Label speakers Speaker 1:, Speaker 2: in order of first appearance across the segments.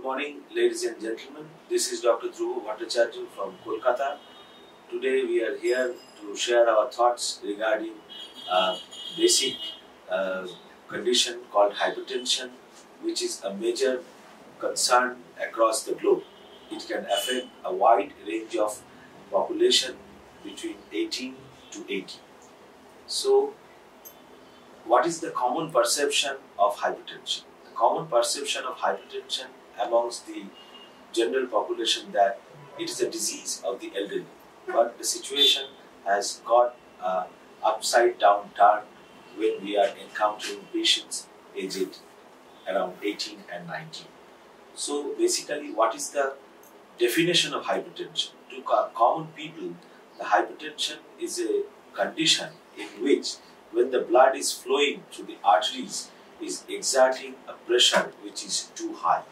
Speaker 1: Good morning, ladies and gentlemen. This is Dr. Dhruba Bhattacharya from Kolkata. Today we are here to share our thoughts regarding a basic uh, condition called hypertension, which is a major concern across the globe. It can affect a wide range of population between 18 to 80. So, what is the common perception of hypertension? The common perception of hypertension amongst the general population that it is a disease of the elderly, but the situation has got uh, upside down turn when we are encountering patients aged around 18 and 19. So basically, what is the definition of hypertension? To common people, the hypertension is a condition in which when the blood is flowing through the arteries is exerting a pressure which is too high.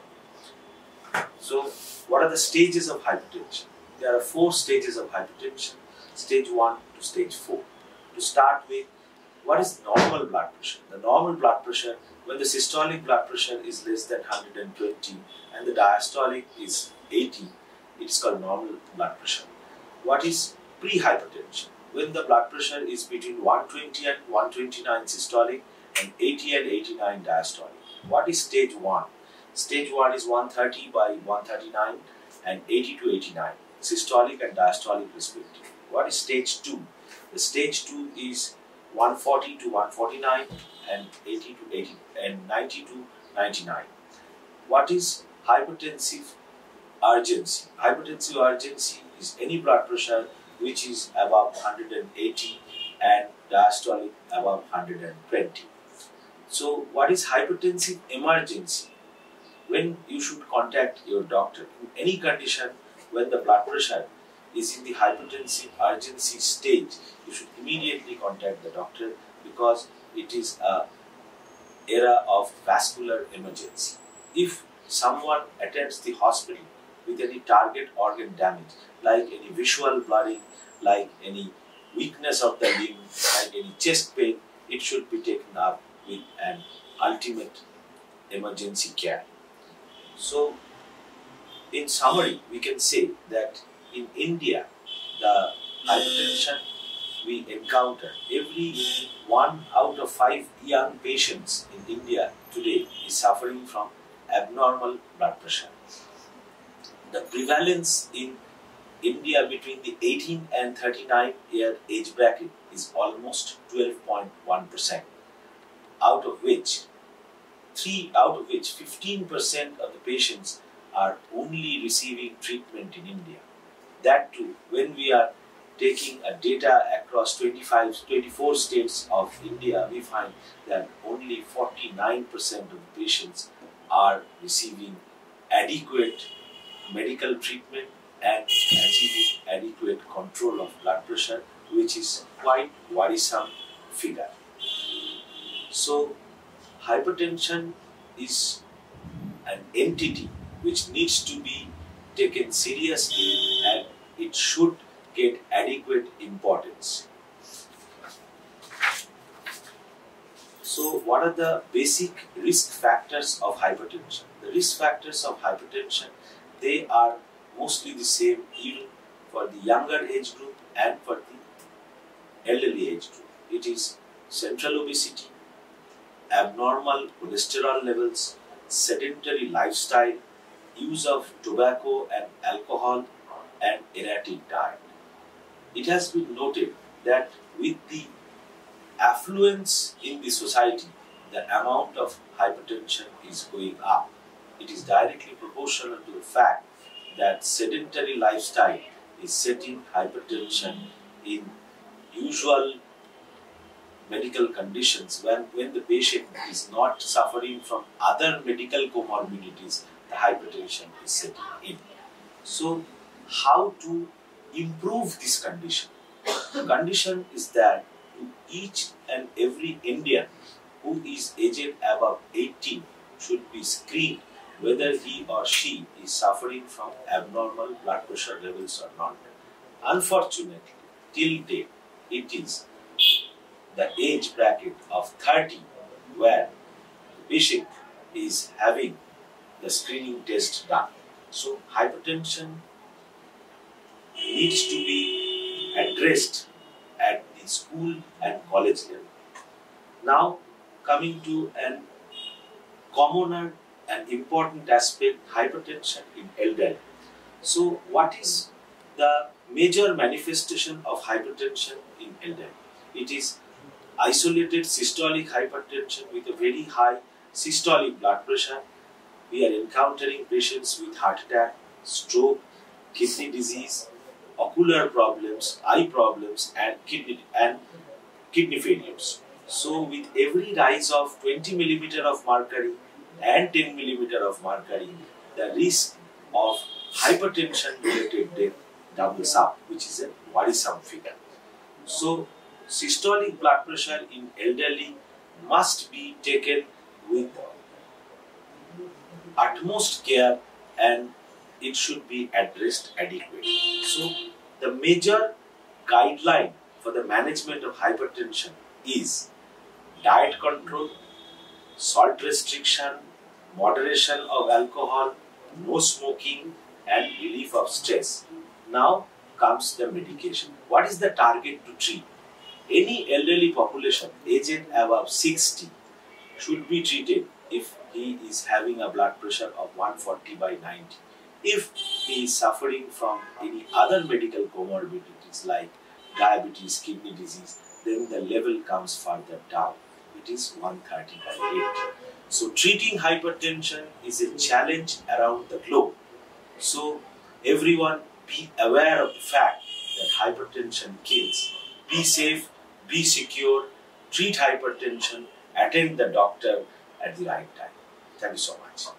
Speaker 1: So what are the stages of hypertension? There are four stages of hypertension, stage 1 to stage 4. To start with, what is normal blood pressure? The normal blood pressure, when the systolic blood pressure is less than 120 and the diastolic is 80, it's called normal blood pressure. What is pre-hypertension? When the blood pressure is between 120 and 129 systolic and 80 and 89 diastolic. What is stage 1? Stage 1 is 130 by 139 and 80 to 89, systolic and diastolic respectively. What is stage 2? The stage 2 is 140 to 149 and 80 to 80 and 90 to 99. What is hypertensive urgency? Hypertensive urgency is any blood pressure which is above 180 and diastolic above 120. So what is hypertensive emergency? When you should contact your doctor. In any condition, when the blood pressure is in the hypertensive urgency stage, you should immediately contact the doctor because it is a era of vascular emergency. If someone attends the hospital with any target organ damage, like any visual blurring, like any weakness of the limb, like any chest pain, it should be taken up with an ultimate emergency care. So, in summary, we can say that in India, the hypertension we encounter, every one out of five young patients in India today is suffering from abnormal blood pressure. The prevalence in India between the 18 and 39 year age bracket is almost 12.1%, out of which three out of which 15% of the patients are only receiving treatment in India. That too, when we are taking a data across 25, 24 states of India, we find that only 49% of the patients are receiving adequate medical treatment and achieving adequate control of blood pressure, which is quite worrisome figure. So hypertension is an entity which needs to be taken seriously and it should get adequate importance. So, what are the basic risk factors of hypertension? The risk factors of hypertension they are mostly the same even for the younger age group and for the elderly age group. It is central obesity, abnormal cholesterol levels, sedentary lifestyle, use of tobacco and alcohol, and erratic diet. It has been noted that with the affluence in the society, the amount of hypertension is going up. It is directly proportional to the fact that sedentary lifestyle is setting hypertension in usual medical conditions when, when the patient is not suffering from other medical comorbidities, the hypertension is setting in. So, how to improve this condition? The condition is that each and every Indian who is aged above 18 should be screened whether he or she is suffering from abnormal blood pressure levels or not. Unfortunately, till date, it is the age bracket of 30 where patient is having the screening test done. So hypertension needs to be addressed at the school and college level. Now coming to an commoner and important aspect hypertension in elderly. So what is the major manifestation of hypertension in elderly? It is isolated systolic hypertension with a very high systolic blood pressure. We are encountering patients with heart attack, stroke, kidney disease, ocular problems, eye problems, and kidney and kidney failures. So, with every rise of 20 millimeter of mercury and 10 millimeter of mercury, the risk of hypertension related death doubles up, which is a worrisome figure. So, systolic blood pressure in elderly must be taken with utmost care and it should be addressed adequately. So, the major guideline for the management of hypertension is diet control, salt restriction, moderation of alcohol, no smoking, and relief of stress. Now comes the medication. What is the target to treat? Any elderly population aged above 60 should be treated if he is having a blood pressure of 140 by 90. If he is suffering from any other medical comorbidities like diabetes, kidney disease, then the level comes further down. It is 130 by 80. So treating hypertension is a challenge around the globe. So everyone be aware of the fact that hypertension kills. Be safe, be secure, treat hypertension, attend the doctor at the right time. Thank you so much.